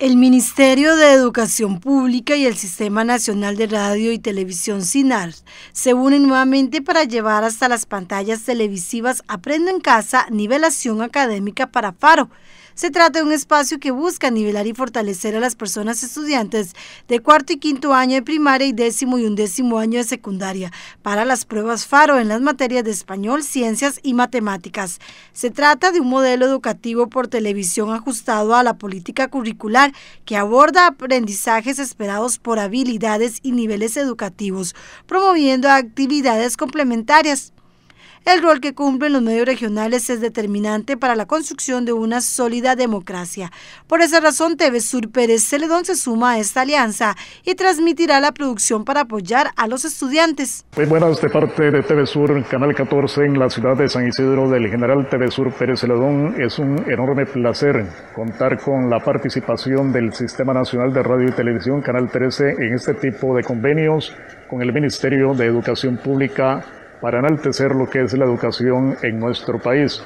El Ministerio de Educación Pública y el Sistema Nacional de Radio y Televisión SINAR se unen nuevamente para llevar hasta las pantallas televisivas Aprendo en Casa Nivelación Académica para Faro, se trata de un espacio que busca nivelar y fortalecer a las personas estudiantes de cuarto y quinto año de primaria y décimo y undécimo año de secundaria para las pruebas FARO en las materias de español, ciencias y matemáticas. Se trata de un modelo educativo por televisión ajustado a la política curricular que aborda aprendizajes esperados por habilidades y niveles educativos, promoviendo actividades complementarias. El rol que cumplen los medios regionales es determinante para la construcción de una sólida democracia. Por esa razón, TV Sur Pérez Celedón se suma a esta alianza y transmitirá la producción para apoyar a los estudiantes. Muy buenas de parte de TV Sur, Canal 14 en la ciudad de San Isidro del General TV Sur Pérez Celedón. Es un enorme placer contar con la participación del Sistema Nacional de Radio y Televisión, Canal 13, en este tipo de convenios con el Ministerio de Educación Pública para enaltecer lo que es la educación en nuestro país.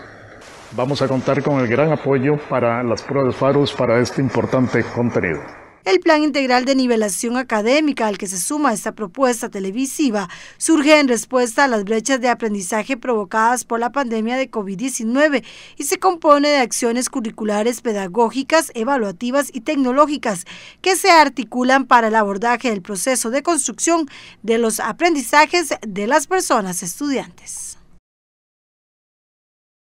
Vamos a contar con el gran apoyo para las pruebas FARUS para este importante contenido. El Plan Integral de Nivelación Académica al que se suma esta propuesta televisiva surge en respuesta a las brechas de aprendizaje provocadas por la pandemia de COVID-19 y se compone de acciones curriculares pedagógicas, evaluativas y tecnológicas que se articulan para el abordaje del proceso de construcción de los aprendizajes de las personas estudiantes.